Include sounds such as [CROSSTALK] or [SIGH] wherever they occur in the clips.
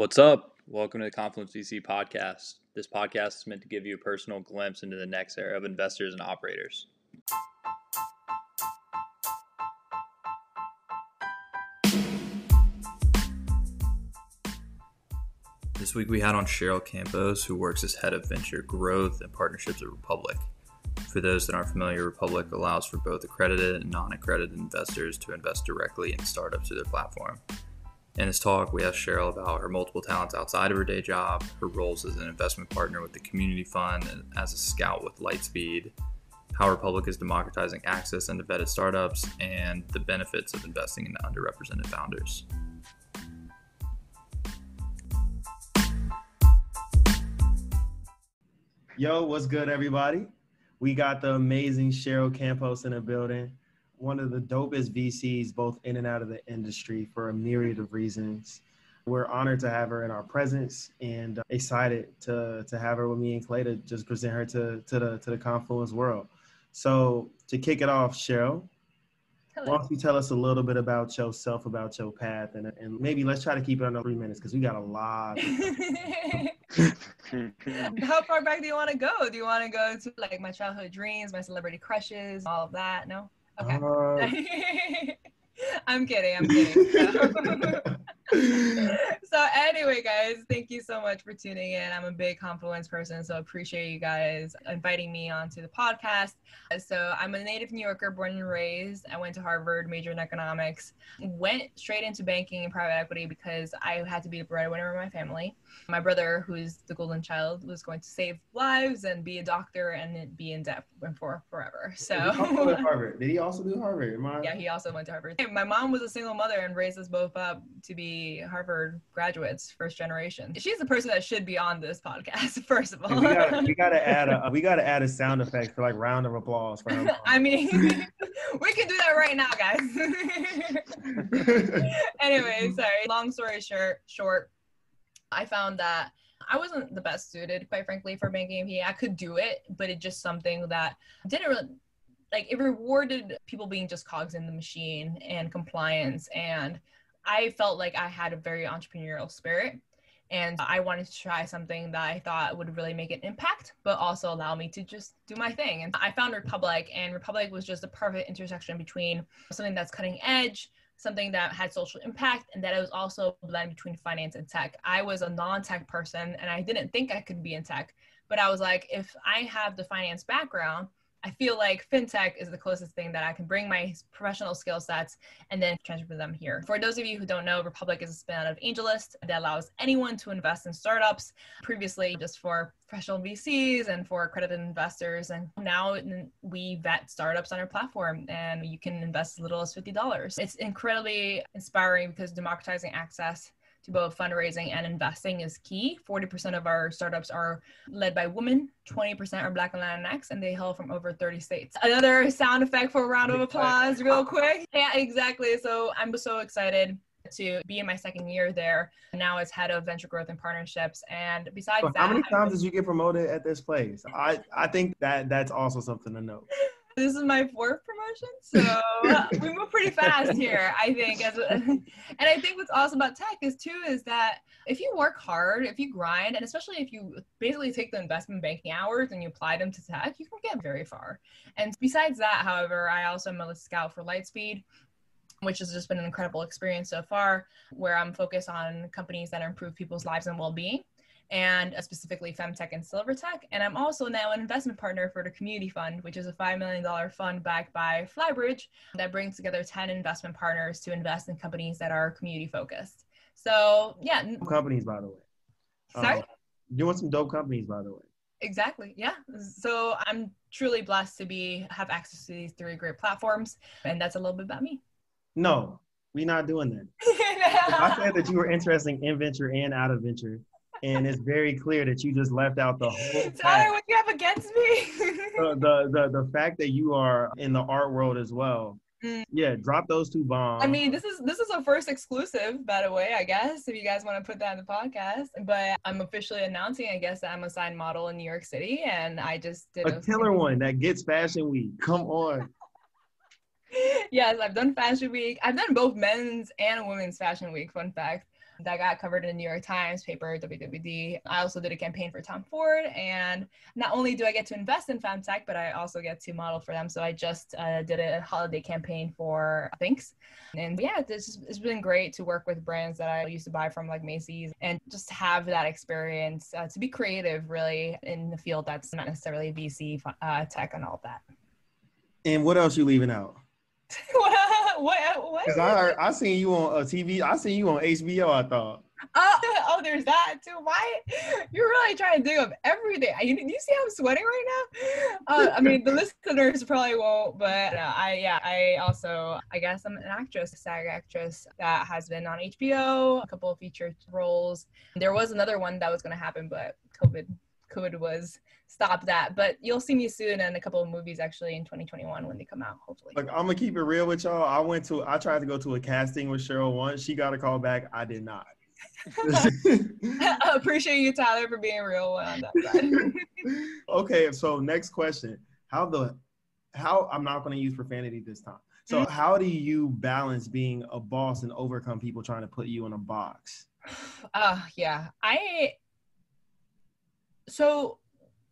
What's up? Welcome to the Confluence VC podcast. This podcast is meant to give you a personal glimpse into the next era of investors and operators. This week we had on Cheryl Campos, who works as head of venture growth and partnerships at Republic. For those that aren't familiar, Republic allows for both accredited and non accredited investors to invest directly in startups through their platform. In this talk, we asked Cheryl about her multiple talents outside of her day job, her roles as an investment partner with the Community Fund, and as a scout with Lightspeed, how Republic is democratizing access into vetted startups, and the benefits of investing in underrepresented founders. Yo, what's good, everybody? We got the amazing Cheryl Campos in the building one of the dopest VCs, both in and out of the industry, for a myriad of reasons. We're honored to have her in our presence and uh, excited to, to have her with me and Clay to just present her to, to, the, to the Confluence world. So, to kick it off, Cheryl, Hello. why don't you tell us a little bit about yourself, about your path, and, and maybe let's try to keep it under three minutes because we got a lot. [LAUGHS] How far back do you want to go? Do you want to go to like my childhood dreams, my celebrity crushes, all of that? No? Okay. Uh, [LAUGHS] I'm kidding. I'm kidding. [LAUGHS] so anyway, guys, thank you so much for tuning in. I'm a big Confluence person, so I appreciate you guys inviting me onto the podcast. So I'm a native New Yorker, born and raised. I went to Harvard, majored in economics, went straight into banking and private equity because I had to be a breadwinner in my family. My brother, who's the golden child, was going to save lives and be a doctor and be in debt for forever. So Did he [LAUGHS] Harvard? Did he also do Harvard? I... Yeah, he also went to Harvard. My mom was a single mother and raised us both up to be Harvard graduates, first generation. She's the person that should be on this podcast, [LAUGHS] first of all. we, gotta, we [LAUGHS] gotta add a we gotta add a sound effect for like round of applause for her. I mean, we can do that right now, guys. anyway, sorry. Long story short, short, I found that I wasn't the best suited, quite frankly, for banking MBA. I could do it, but it's just something that didn't really like it rewarded people being just cogs in the machine and compliance and I felt like I had a very entrepreneurial spirit and I wanted to try something that I thought would really make an impact, but also allow me to just do my thing. And I found Republic, and Republic was just a perfect intersection between something that's cutting edge, something that had social impact, and that it was also a blend between finance and tech. I was a non tech person, and I didn't think I could be in tech, but I was like, if I have the finance background, I feel like fintech is the closest thing that I can bring my professional skill sets and then transfer them here. For those of you who don't know, Republic is a spin out of AngelList that allows anyone to invest in startups. Previously, just for professional VCs and for accredited investors. And now we vet startups on our platform and you can invest as little as $50. It's incredibly inspiring because democratizing access to both fundraising and investing is key. 40% of our startups are led by women, 20% are Black and Latinx, and they hail from over 30 states. Another sound effect for a round of applause, real quick. Yeah, exactly. So I'm so excited to be in my second year there now as head of venture growth and partnerships and besides so how that many times did you get promoted at this place i i think that that's also something to note [LAUGHS] this is my fourth promotion, so uh, we move pretty fast here. I think, [LAUGHS] and I think what's awesome about tech is too is that if you work hard, if you grind, and especially if you basically take the investment banking hours and you apply them to tech, you can get very far. And besides that, however, I also am a scout for Lightspeed, which has just been an incredible experience so far, where I'm focused on companies that improve people's lives and well-being and uh, specifically Femtech and Silvertech. And I'm also now an investment partner for the Community Fund, which is a $5 million fund backed by Flybridge that brings together 10 investment partners to invest in companies that are community focused. So, yeah. Companies, by the way. Sorry? Uh, you want some dope companies, by the way. Exactly. Yeah. So I'm truly blessed to be have access to these three great platforms. And that's a little bit about me. No, we're not doing that. [LAUGHS] I said that you were interested in venture and out of venture, and it's very clear that you just left out the whole. Tyler, what you have against me? the, the, the the fact that you are in the art world as well. Mm. Yeah, drop those two bombs. I mean, this is this is a first exclusive, by the way. I guess if you guys want to put that in the podcast, but I'm officially announcing, I guess, that I'm a signed model in New York City, and I just did a, a killer one that gets Fashion Week. Come on. [LAUGHS] yes, I've done Fashion Week. I've done both men's and women's Fashion Week. Fun fact. That got covered in the New York Times paper, WWD. I also did a campaign for Tom Ford. And not only do I get to invest in femtech, but I also get to model for them. So I just uh, did a holiday campaign for Thinx. And yeah, this it's been great to work with brands that I used to buy from like Macy's and just have that experience uh, to be creative really in the field that's not necessarily VC uh, tech and all that. And what else are you leaving out? [LAUGHS] what? What? What? Because I heard, I seen you on a TV. I seen you on HBO. I thought. Oh, [LAUGHS] oh, there's that too. Why? You're really trying to dig up everything. You, you see how I'm sweating right now? Uh, I mean, the listeners probably won't, but uh, I, yeah, I also, I guess I'm an actress, a SAG actress that has been on HBO, a couple of featured roles. There was another one that was going to happen, but COVID COVID was stop that. But you'll see me soon in a couple of movies actually in 2021 when they come out, hopefully. Like I'm gonna keep it real with y'all. I went to I tried to go to a casting with Cheryl once. She got a call back. I did not. [LAUGHS] [LAUGHS] I appreciate you, Tyler, for being real on that [LAUGHS] okay, so next question. How the how I'm not gonna use profanity this time. So mm-hmm. how do you balance being a boss and overcome people trying to put you in a box? [SIGHS] Uh yeah. I so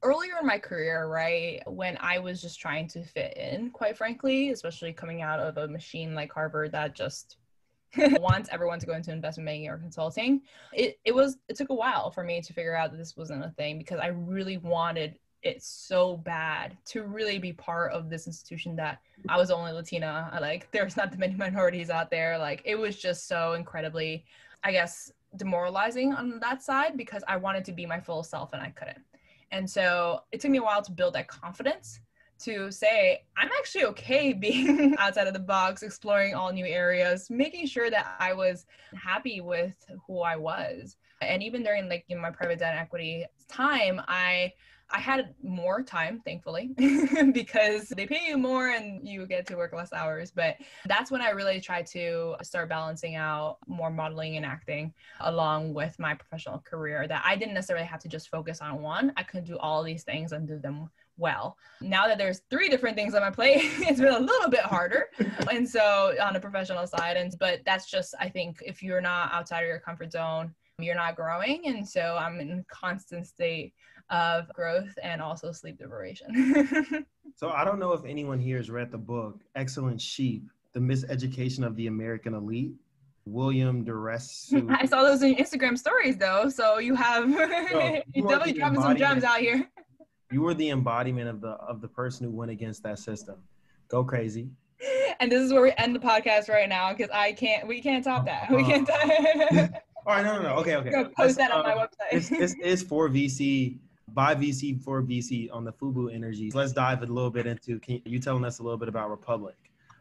earlier in my career, right, when I was just trying to fit in, quite frankly, especially coming out of a machine like Harvard that just [LAUGHS] wants everyone to go into investment banking or consulting, it, it was it took a while for me to figure out that this wasn't a thing because I really wanted it so bad to really be part of this institution that I was only Latina. I, like there's not that many minorities out there. Like it was just so incredibly, I guess, demoralizing on that side because I wanted to be my full self and I couldn't. And so it took me a while to build that confidence to say, I'm actually okay [LAUGHS] being outside of the box, exploring all new areas, making sure that I was happy with who I was. And even during like in my private debt equity time, I I had more time, thankfully, [LAUGHS] because they pay you more and you get to work less hours. But that's when I really tried to start balancing out more modeling and acting along with my professional career that I didn't necessarily have to just focus on one. I could do all these things and do them well. Now that there's three different things on my plate, [LAUGHS] it's been a little bit harder. [LAUGHS] and so on the professional side, and but that's just I think if you're not outside of your comfort zone, you're not growing. And so I'm in constant state of growth and also sleep deprivation. [LAUGHS] so I don't know if anyone here has read the book Excellent Sheep, The Miseducation of the American Elite. William Deresiewicz. [LAUGHS] I saw those in Instagram stories though, so you have no, [LAUGHS] you definitely dropping some gems out here. you were the embodiment of the of the person who went against that system. Go crazy. And this is where we end the podcast right now because I can't. We can't top that. We can't. Top- All right, no, no, no. Okay, okay. Go post that on my uh, website. this is for VC by VC for VC on the FUBU energy. Let's dive a little bit into can you telling us a little bit about Republic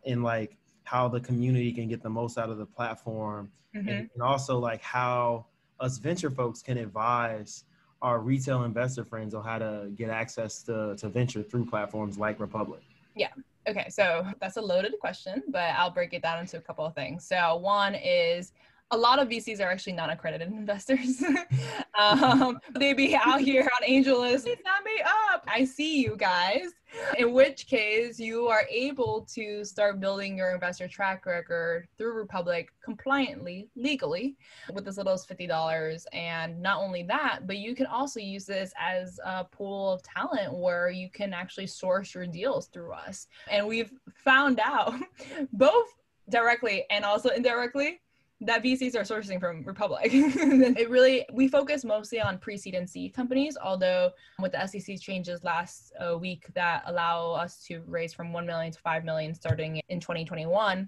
and like how the community can get the most out of the platform mm-hmm. and, and also like how us venture folks can advise our retail investor friends on how to get access to, to venture through platforms like Republic. Yeah. Okay. So that's a loaded question, but I'll break it down into a couple of things. So one is a lot of VCs are actually non-accredited investors. [LAUGHS] um, they be out here on AngelList. It's not me up. I see you guys. In which case, you are able to start building your investor track record through Republic compliantly, legally, with as little as fifty dollars. And not only that, but you can also use this as a pool of talent where you can actually source your deals through us. And we've found out [LAUGHS] both directly and also indirectly that VCs are sourcing from Republic. [LAUGHS] it really, we focus mostly on pre-seed and seed companies, although with the SEC changes last uh, week that allow us to raise from 1 million to 5 million starting in 2021,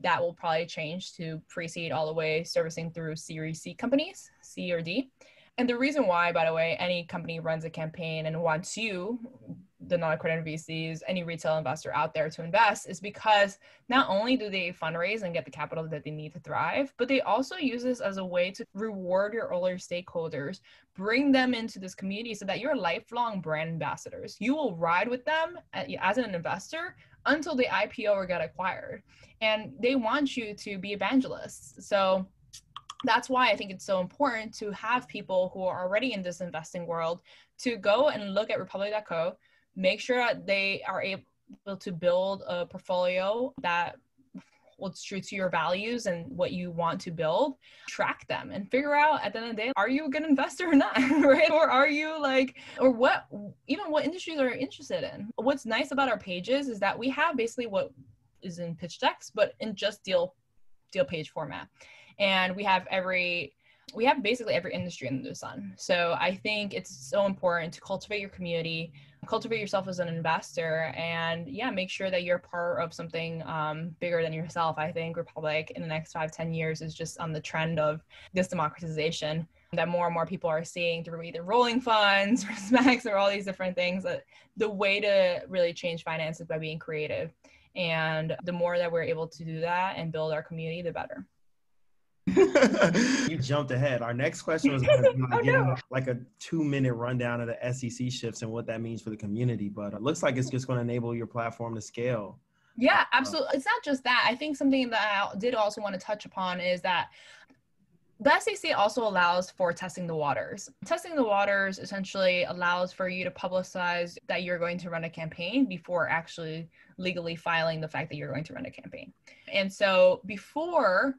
that will probably change to pre-seed all the way servicing through Series C companies, C or D. And the reason why, by the way, any company runs a campaign and wants you, the non-accredited VCs, any retail investor out there to invest is because not only do they fundraise and get the capital that they need to thrive, but they also use this as a way to reward your earlier stakeholders, bring them into this community so that you're lifelong brand ambassadors. You will ride with them uh, as an investor until the IPO or get acquired. And they want you to be evangelists. So that's why I think it's so important to have people who are already in this investing world to go and look at republic.co make sure that they are able to build a portfolio that holds true to your values and what you want to build, track them and figure out at the end of the day, are you a good investor or not? [LAUGHS] right? Or are you like, or what, even what industries are you interested in? What's nice about our pages is that we have basically what is in pitch decks, but in just deal deal page format. And we have every we have basically every industry under the sun. So I think it's so important to cultivate your community, cultivate yourself as an investor, and yeah, make sure that you're part of something um, bigger than yourself. I think Republic in the next five, ten years is just on the trend of this democratization that more and more people are seeing through either rolling funds or [LAUGHS] SPACs or all these different things. That the way to really change finances by being creative. And the more that we're able to do that and build our community, the better. You jumped ahead. Our next question was going to be like, Oh, no. like a two minute rundown of the SEC shifts and what that means for the community. But it looks like it's just going to enable your platform to scale. Yeah, uh, absolutely. It's not just that. I think something that I did also want to touch upon is that the SEC also allows for testing the waters. Testing the waters essentially allows for you to publicize that you're going to run a campaign before actually legally filing the fact that you're going to run a campaign. And so before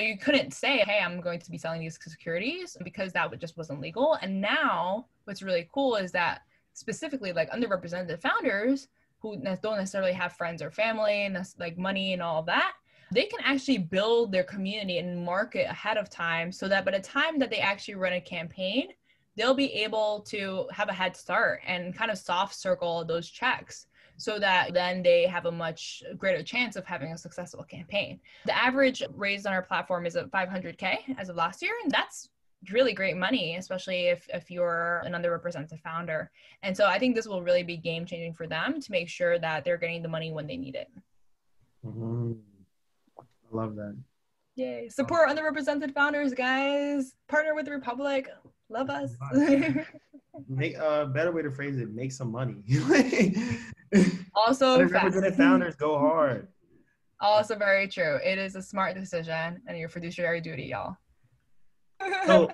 you couldn't say, hey, I'm going to be selling these securities because that just wasn't legal. And now what's really cool is that specifically like underrepresented founders who don't necessarily have friends or family and that's like money and all that, they can actually build their community and market ahead of time so that by the time that they actually run a campaign, they'll be able to have a head start and kind of soft circle those checks so that then they have a much greater chance of having a successful campaign. The average raised on our platform is at 500K as of last year, and that's really great money, especially if, if you're an underrepresented founder. And so I think this will really be game changing for them to make sure that they're getting the money when they need it. Mhm. I love that. Yay. Um, Support underrepresented founders, guys. Partner with the Republic. Love us. [LAUGHS] Make a better way to phrase it: make some money. [LAUGHS] also, Underrepresented founders go hard. [LAUGHS] also very true. It is a smart decision and your fiduciary duty, y'all. So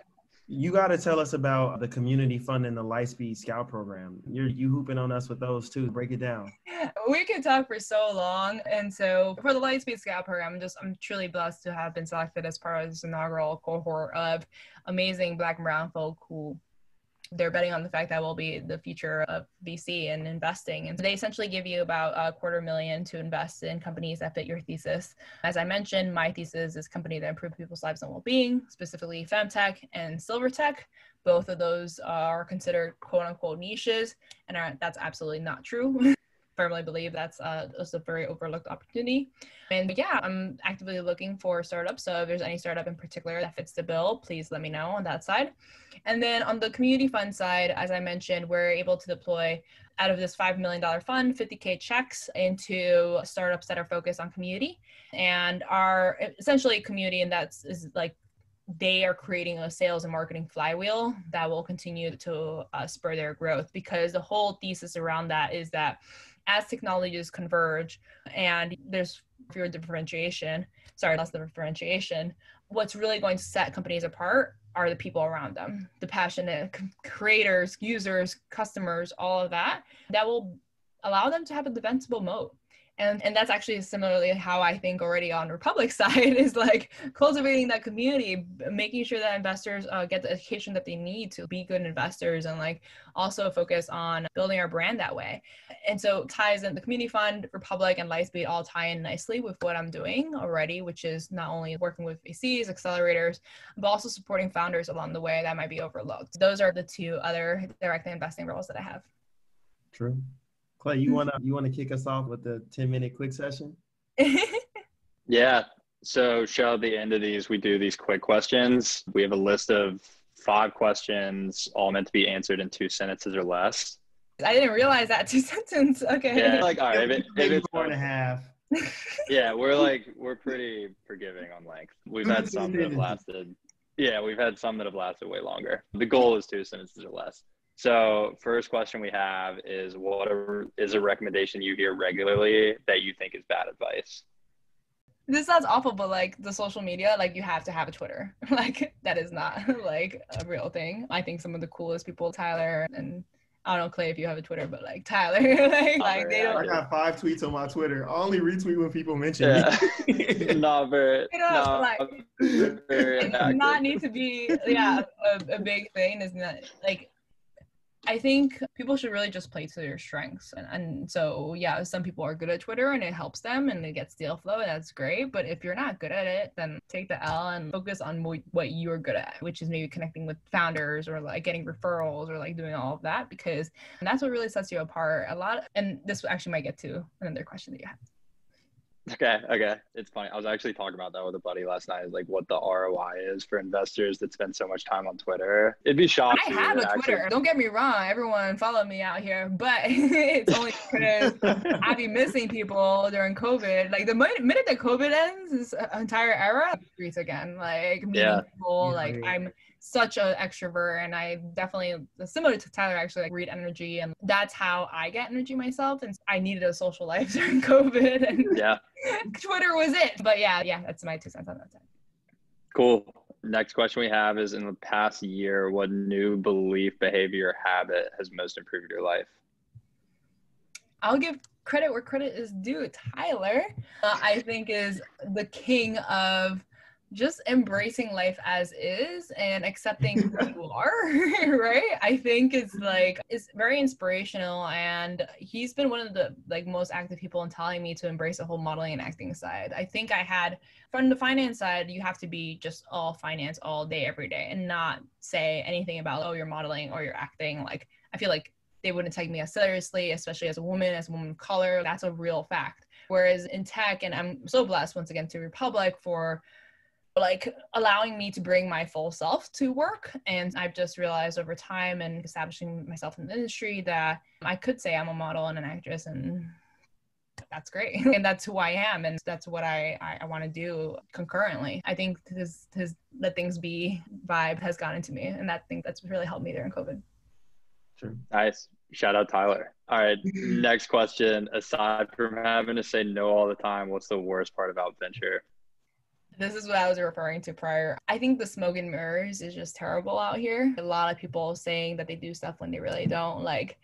you got to tell us about the community fund and the Lightspeed Scout program. You're you hooping on us with those too. Break it down. [LAUGHS] we could talk for so long. And so for the Lightspeed Scout program, I'm just I'm truly blessed to have been selected as part of this inaugural cohort of amazing black and brown folk who they're betting on the fact that will be the future of VC and investing. And they essentially give you about a quarter million to invest in companies that fit your thesis. As I mentioned, my thesis is company that improve people's lives and well-being, specifically femtech and silver tech. Both of those are considered quote unquote niches, and are, that's absolutely not true. [LAUGHS] Firmly believe that's, uh, a very overlooked opportunity. And yeah, I'm actively looking for startups. So if there's any startup in particular that fits the bill, please let me know on that side. And then on the community fund side, as I mentioned, we're able to deploy out of this $5 million fund, 50K checks into startups that are focused on community and are essentially community. And that's is like they are creating a sales and marketing flywheel that will continue to uh, spur their growth because the whole thesis around that is that as technologies converge and there's fewer differentiation, sorry, less differentiation, what's really going to set companies apart are the people around them, the passionate creators, users, customers, all of that, that will allow them to have a defensible moat. And, and that's actually similarly how I think already on Republic [LAUGHS] side is like cultivating that community, making sure that investors uh, get the education that they need to be good investors and like also focus on building our brand that way. And so ties in the community fund, Republic and Lightspeed all tie in nicely with what I'm doing already, which is not only working with VCs, accelerators, but also supporting founders along the way that might be overlooked. Those are the two other direct investing roles that I have. True. Clay, you wanna [LAUGHS] you wanna kick us off with the 10 minute quick session? [LAUGHS] Yeah. So, show at the end of these, we do these quick questions. We have a list of five questions, all meant to be answered in two sentences or less. I didn't realize that two [LAUGHS] sentence. Okay. Yeah, like all right, if, it, if Maybe it's four and a half. yeah, we're like we're pretty forgiving on length. We've had some that have lasted. Yeah, we've had some that have lasted way longer. The goal is two sentences or less. So, first question we have is what are, is a recommendation you hear regularly that you think is bad advice? this sounds awful, but like the social media, like you have to have a Twitter. [LAUGHS] Like that is not [LAUGHS] like a real thing. I think some of the coolest people, Tyler and I don't know, Clay, if you have a Twitter, but like Tyler, [LAUGHS] like, like they I don't. I got five tweets on my Twitter. I only retweet when people mention Yeah. me. not very. You know, not like- very it does not need to be yeah a, a big thing is not like i think people should really just play to their strengths and, and so yeah some people are good at twitter and it helps them and they get deal flow and that's great but if you're not good at it then take the l and focus on what, what you're good at which is maybe connecting with founders or like getting referrals or like doing all of that because that's what really sets you apart. A lot and this actually might get to another question that you have Okay, okay. It's funny. I was actually talking about that with a buddy last night, like what the ROI is for investors that spend so much time on Twitter. It'd be shocking. I have a Twitter. Don't get me wrong. Everyone follow me out here, but [LAUGHS] it's only because [LAUGHS] I be missing people during COVID. Like the minute, minute that COVID ends, this entire era, streets again. Like meeting Yeah. people. Like. I'm such an extrovert, and I definitely similar to Tyler. Actually, like read energy, and that's how I get energy myself. And I needed a social life [LAUGHS] during COVID, and Yeah, [LAUGHS] Twitter was it. But yeah, yeah, that's my two cents on that. Side. cool. Next question we have is in the past year, what new belief, behavior, or habit has most improved your life? I'll give credit where credit is due. Tyler, uh, I think, is the king of just embracing life as is and accepting who [LAUGHS] you are, [LAUGHS] right? I think it's like it's very inspirational, and he's been one of the like most active people in telling me to embrace the whole modeling and acting side. I think I had from the finance side, you have to be just all finance all day, every day, and not say anything about oh you're modeling or you're acting. Like I feel like they wouldn't take me as seriously, especially as a woman, as a woman of color. That's a real fact. Whereas in tech, and I'm so blessed once again to Republic for like allowing me to bring my full self to work. And I've just realized over time and establishing myself in the industry that I could say I'm a model and an actress and that's great. [LAUGHS] And that's who I am. And that's what I, I, I want to do concurrently. I think his, his let things be vibe has gotten to me. And that thing that's really helped me during COVID. Nice. Shout out Tyler. All right. Next question. Aside from having to say no all the time, what's the worst part about venture? This is what I was referring to prior. I think the smoke and mirrors is just terrible out here. A lot of people saying that they do stuff when they really don't. Like,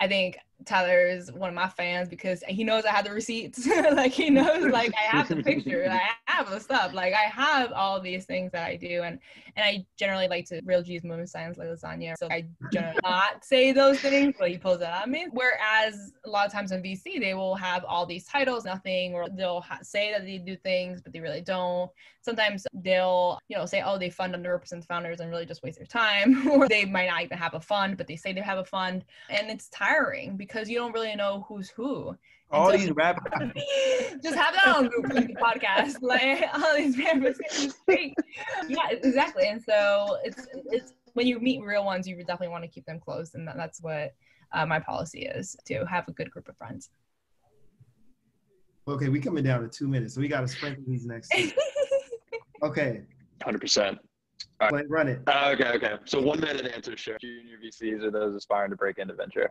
I think Tyler is one of my fans because he knows I have the receipts. [LAUGHS] like he knows, like I have the picture, I have the stuff. Like I have all these things that I do, and and I generally like to real G's movement science like lasagna. So I generally [LAUGHS] not say those things, but he pulls that on me. Whereas a lot of times in VC, they will have all these titles, nothing, or they'll ha- say that they do things, but they really don't. Sometimes they'll, you know, say, oh, they fund underrepresented founders and really just waste their time, [LAUGHS] or they might not even have a fund, but they say they have a fund, and it's tiring because you don't really know who's who. All so- these rappers [LAUGHS] just have that on group like, [LAUGHS] podcast. Like [LAUGHS] all these rappers saying. Yeah, exactly. And so it's it's when you meet real ones, you definitely want to keep them close, and that, that's what uh, my policy is to have a good group of friends. Okay, we coming down to two minutes, so we got to sprint through these next. Two. Okay, 100%. play, run it. Uh, okay, okay. So one minute answer, sure. Junior VCs are those aspiring to break into venture.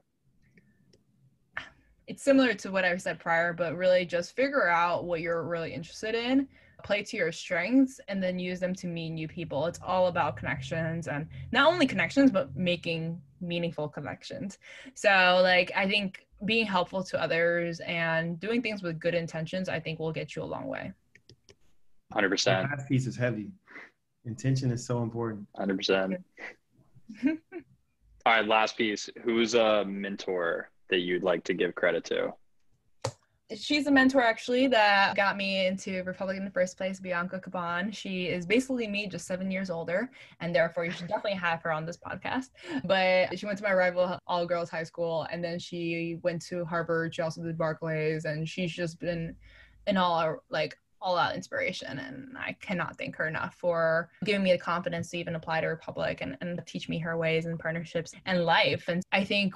It's similar to what I said prior, but really just figure out what you're really interested in, play to your strengths, and then use them to meet new people. It's all about connections and not only connections, but making meaningful connections. So, like, I think being helpful to others and doing things with good intentions, I think will get you a long way. 100%. Last piece is heavy. Intention is so important. 100%. [LAUGHS] All right, last piece. Who's a mentor that you'd like to give credit to? she's a mentor actually that got me into Republic in the first place, Bianca Caban. She is basically me, just seven years older, and therefore you should definitely have her on this podcast. But she went to my rival all girls high school, and then she went to Harvard. She also did Barclays, and she's just been in all like all out inspiration and I cannot thank her enough for giving me the confidence to even apply to Republic and, and teach me her ways and partnerships and life. And I think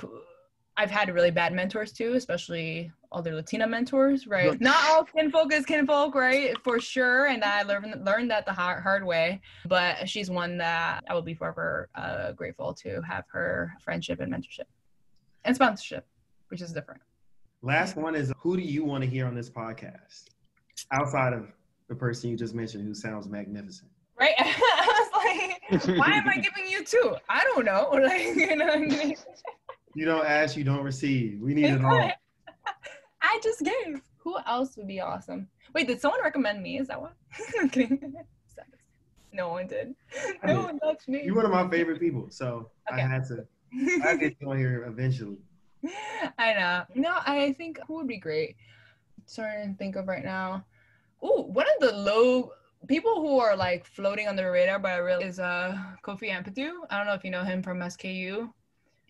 I've had really bad mentors too, especially other Latina mentors, right? Good. Not all kinfolk is kinfolk, right? For sure. And I learned learned that the hard, hard way. But she's one that I will be forever uh, grateful to have her friendship and mentorship and sponsorship, which is different. Last one is who do you want to hear on this podcast outside of the person you just mentioned who sounds magnificent? Right? [LAUGHS] I was like, why am I giving you two? I don't know. [LAUGHS] Like, you know what I mean? [LAUGHS] You don't ask, you don't receive. We need it all. [LAUGHS] I just gave. Who else would be awesome? Wait, did someone recommend me? Is that one? [LAUGHS] [LAUGHS] No one did. No one touched me. You're one of my favorite people, so okay. I had to. I get you on here eventually. I know. No, I think who would be great. Starting to think of right now. Oh, one of the low people who are like floating on the radar, but I really is uh Kofi Ampadu. I don't know if you know him from SKU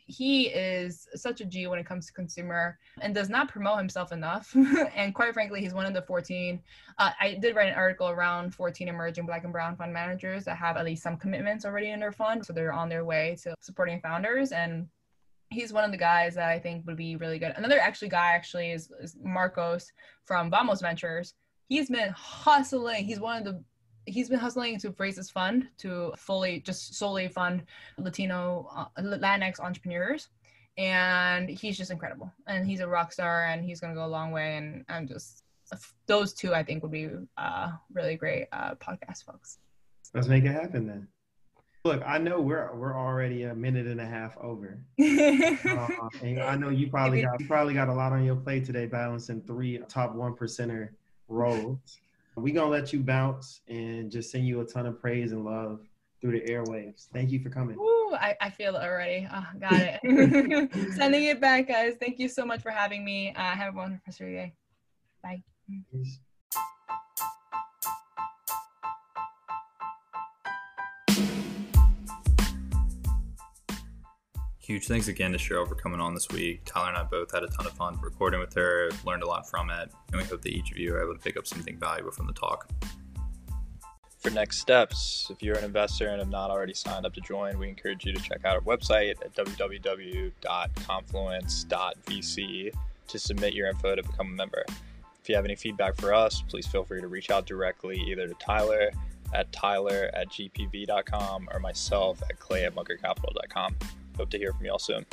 he is such a G when it comes to consumer and does not promote himself enough. [LAUGHS] and quite frankly, he's one of the 14. Uh, I did write an article around 14 emerging Black and Brown fund managers that have at least some commitments already in their fund. So they're on their way to supporting founders. And he's one of the guys that I think would be really good. Another actually guy actually is, is Marcos from Vamos Ventures. He's been hustling. He's one of the he's been hustling to raise his fund to fully just solely fund Latino uh, Latinx entrepreneurs, and he's just incredible. And he's a rock star, and he's gonna go a long way. And I'm just those two, I think, would be uh, really great uh, podcast folks. Let's make it happen then. Look, I know we're we're already a minute and a half over, uh, [LAUGHS] and I know you probably got you probably got a lot on your plate today, balancing three top one percenter roles we gonna let you bounce and just send you a ton of praise and love through the airwaves. Thank you for coming. Ooh, I, I feel it already. Oh, got it. [LAUGHS] [LAUGHS] Sending it back, guys. Thank you so much for having me. Uh, have a wonderful rest of your day. Bye. Peace. Huge thanks again to Cheryl for coming on this week. Tyler and I both had a ton of fun recording with her, learned a lot from it, and we hope that each of you are able to pick up something valuable from the talk. For next steps, if you're an investor and have not already signed up to join, we encourage you to check out our website at www.confluence.vc to submit your info to become a member. If you have any feedback for us, please feel free to reach out directly either to Tyler at tyler at gpv.com or myself at clay at bunkercapital.com. Hope to hear from y'all soon.